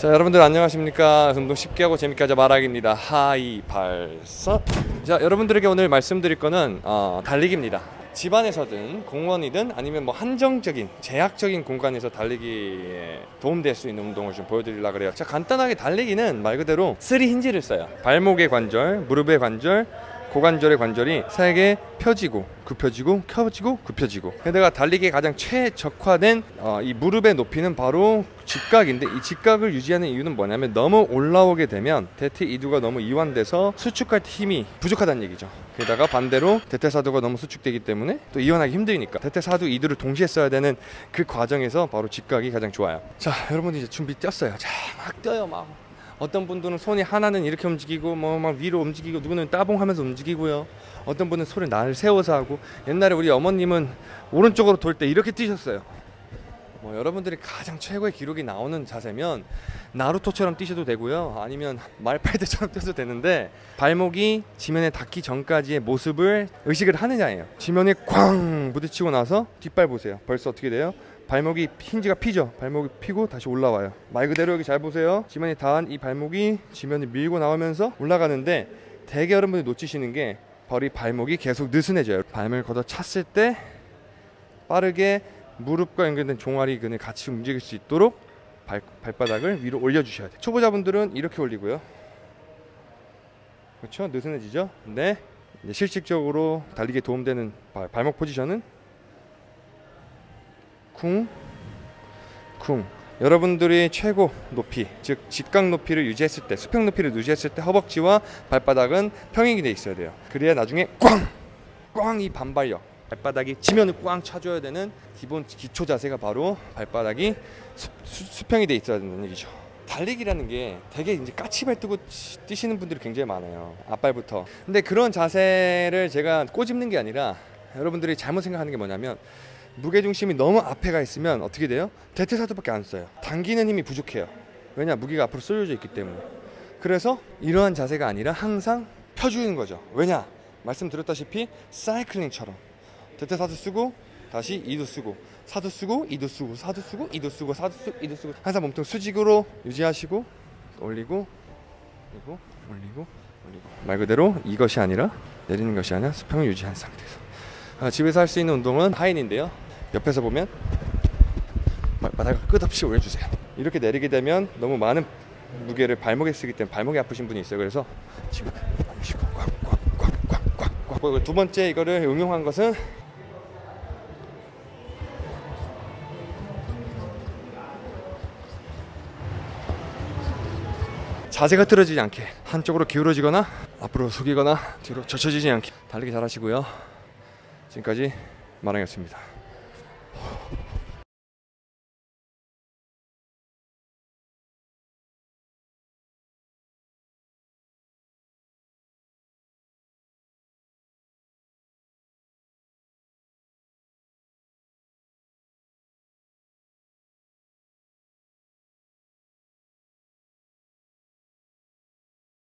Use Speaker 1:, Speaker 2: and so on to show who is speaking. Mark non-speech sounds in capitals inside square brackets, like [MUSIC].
Speaker 1: 자 여러분들 안녕하십니까? 운동 쉽게 하고 재밌게 하자 마락입니다. 하이 발사. 자 여러분들에게 오늘 말씀드릴 거는 어, 달리기입니다. 집안에서든 공원이든 아니면 뭐 한정적인 제약적인 공간에서 달리기에 도움될 수 있는 운동을 좀 보여드리려고 그래요. 자 간단하게 달리기는 말 그대로 three hinge를 써요. 발목의 관절 무릎의 관절 고관절의 관절이 살게 펴지고 굽혀지고 펴지고 굽혀지고. 게다가 달리기에 가장 최적화된 어, 이 무릎의 높이는 바로 직각인데 이 직각을 유지하는 이유는 뭐냐면 너무 올라오게 되면 대퇴 이두가 너무 이완돼서 수축할 때 힘이 부족하다는 얘기죠 게다가 반대로 대퇴 사두가 너무 수축되기 때문에 또 이완하기 힘드니까 대퇴 사두 이두를 동시에 써야 되는 그 과정에서 바로 직각이 가장 좋아요 자 여러분들 이제 준비 뛰었어요 자 막 뛰어요 막 어떤 분들은 손이 하나는 이렇게 움직이고 뭐 막 위로 움직이고 누구는 따봉하면서 움직이고요. 어떤 분은 손을 날 세워서 하고 옛날에 우리 어머님은 오른쪽으로 돌 때 이렇게 뛰셨어요. 뭐 여러분들이 가장 최고의 기록이 나오는 자세면 나루토처럼 뛰셔도 되고요. 아니면 말팔대처럼 [LAUGHS] 뛰어도 되는데 발목이 지면에 닿기 전까지의 모습을 의식을 하느냐예요. 지면에 꽝 부딪히고 나서 뒷발 보세요. 벌써 어떻게 돼요? 발목이 힌지가 피죠. 발목이 피고 다시 올라와요. 말 그대로 여기 잘 보세요. 지면에 닿은 이 발목이 지면을 밀고 나오면서 올라가는데 대개 여러분들이 놓치시는 게 바로 이 발목이 계속 느슨해져요. 발목을 걷어 찼을 때 빠르게 무릎과 연결된 종아리 근을 같이 움직일 수 있도록 발, 발바닥을 위로 올려주셔야 돼요. 초보자분들은 이렇게 올리고요. 그렇죠? 느슨해지죠? 네. 실질적으로 달리기에 도움되는 발, 발목 포지션은 쿵, 쿵. 여러분들이 최고 높이, 즉 직각 높이를 유지했을 때, 수평 높이를 유지했을 때 허벅지와 발바닥은 평행이 돼 있어야 돼요. 그래야 나중에 꽝, 꽝 이 반발력, 발바닥이 지면을 꽝 차줘야 되는 기본 기초 자세가 바로 발바닥이 수, 평이 돼 있어야 된다는 얘기죠. 달리기라는 게 되게 이제 까치발 뜨고 뛰시는 분들이 굉장히 많아요. 앞발부터. 근데 그런 자세를 제가 꼬집는 게 아니라 여러분들이 잘못 생각하는 게 뭐냐면 무게 중심이 너무 앞에 가 있으면 어떻게 돼요? 대퇴사두밖에 안 써요. 당기는 힘이 부족해요. 왜냐 무게가 앞으로 쏠려져 있기 때문에. 그래서 이러한 자세가 아니라 항상 펴주는 거죠. 왜냐 말씀드렸다시피 사이클링처럼 대퇴 사두 쓰고 다시 이두 쓰고 사두 쓰고 이두 쓰고 사두 쓰고 이두 쓰고 사두 쓰고 이두 쓰고 항상 몸통 수직으로 유지하시고 올리고 그리고 올리고 올리고. 말 그대로 이것이 아니라 내리는 것이 아니라 수평을 유지한 상태에서. 아, 집에서 할 수 있는 운동은 하인인데요. 옆에서 보면 바닥을 끝없이 올려주세요. 이렇게 내리게 되면 너무 많은 무게를 발목에 쓰기 때문에 발목이 아프신 분이 있어요. 그래서 지금 꽉꽉꽉꽉꽉꽉. 두 번째 이거를 응용한 것은 자세가 틀어지지 않게 한쪽으로 기울어지거나 앞으로 숙이거나 뒤로 젖혀지지 않게 달리기 잘하시고요. 지금까지 마랑이었습니다